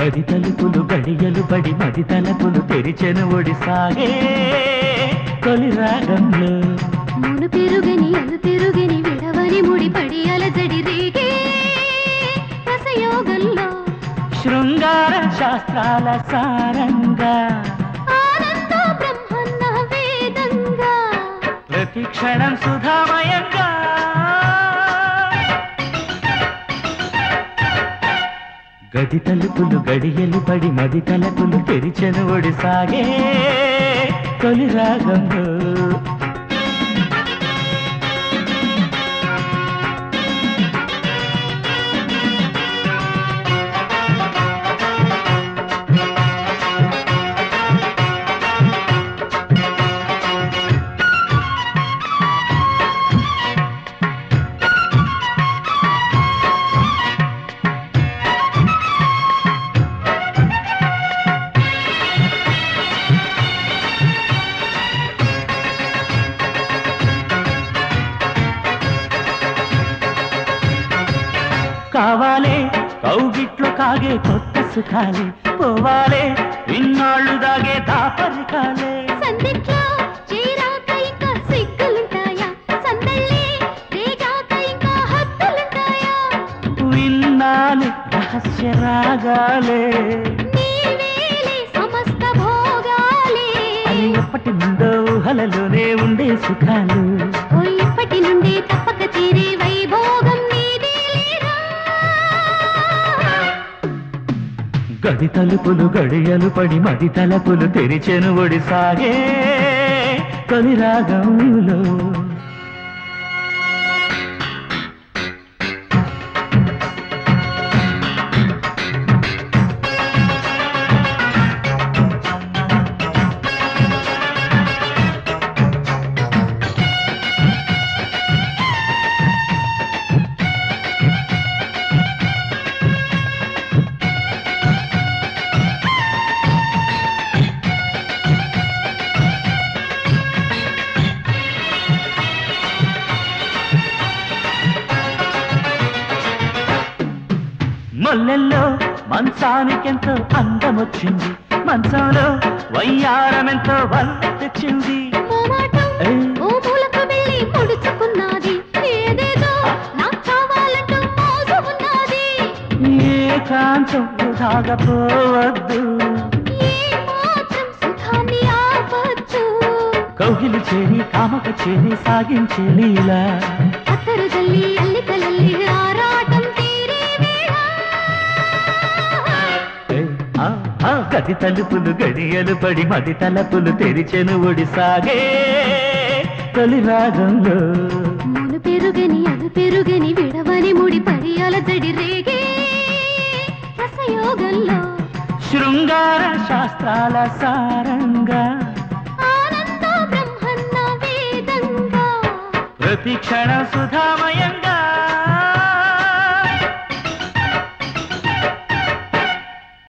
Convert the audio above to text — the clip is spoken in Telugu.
గది తలుపులు గడియలు పడి మది తలుపులు తెరిచెను ఒడిసాగే. తొలి రాగంలో మును పెరుగని అను పెరుగని విడవని ముడి పడి అలజడి రేగే. రసయోగంలో శృంగార శాస్త్రాల సారంగా. ఆనంద బ్రహ్మన్న వేదంగా. ప్రతి క్షణం సుధామయంగా గది తలుపులు గడియలు పడి మది తలుపులు తెరిచెను ఒడిసాగే తొలి రాగంలో. కావాలే? కౌగిట్లో కాగే కొత్త సుఖాలే. పోవాలే? ఇన్నాళ్ళు దాగే దాపరికాలే. సందిట్లో చేరాక ఇంకా సిగ్గులుంటాయా? సందళ్ళే రేగాక ఇంకా హద్దులుంటాయా? విన్నాను రహస్య రాగాలే. నీవేలే సమస్త భోగాలే. అది ఎప్పటి నుండో ఊహలలోనే ఉండే సుఖాలు. ఓ ఇప్పటి నుండే తప్పక గడి తలుపులు గడియలు పడి మది తలుపులు తెరిచెను ఒడిసాగే. తొలి రాగంలో మొల్లెల్లో మంచానికెంతో అందమొచ్చింది. మంచంలో వయ్యారమెంతో వల్ల తెచ్చింది. ఏ? ఆపచ్చు కౌగిలి చేరి కామక చేరి సాగించే లీలా. అత్తరు గది తలుపులు గడియలు పడి మది తలుపులు తెరిచెను ఒడిసాగే. తొలి రాగంలో మును పెరుగని అను పెరుగని విడవని ముడి పడి అలజడి రేగే. రసయోగంలో శృంగార శాస్త్రాల సారంగా. ఆనంద బ్రహ్మన్న వేదంగా. ప్రతి క్షణ సుధామయంగా.